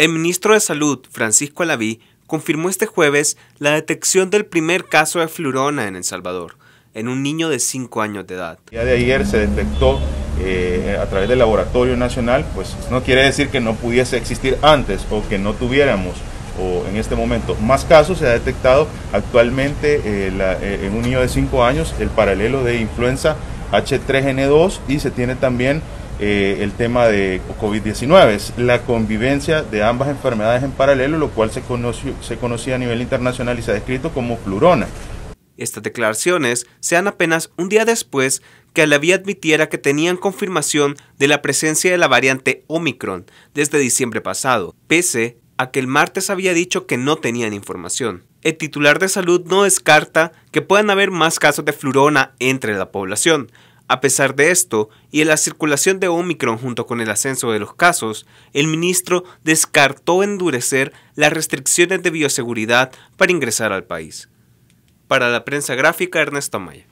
El ministro de Salud, Francisco Alaví, confirmó este jueves la detección del primer caso de flurona en El Salvador, en un niño de 5 años de edad. El día de ayer se detectó eh, a través del laboratorio nacional, pues no quiere decir que no pudiese existir antes o que no tuviéramos o en este momento más casos, se ha detectado actualmente eh, eh, en un niño de 5 años el paralelo de influenza H3N2 y se tiene también eh, el tema de COVID-19. Es la convivencia de ambas enfermedades en paralelo, lo cual se, conoció, se conocía a nivel internacional y se ha descrito como flurona. Estas declaraciones se dan apenas un día después que Alaví admitiera que tenían confirmación de la presencia de la variante Omicron desde diciembre pasado, pese a que el martes había dicho que no tenían información. El titular de salud no descarta que puedan haber más casos de flurona entre la población, a pesar de esto, y en la circulación de Omicron junto con el ascenso de los casos, el ministro descartó endurecer las restricciones de bioseguridad para ingresar al país. Para la prensa gráfica, Ernesto Maya.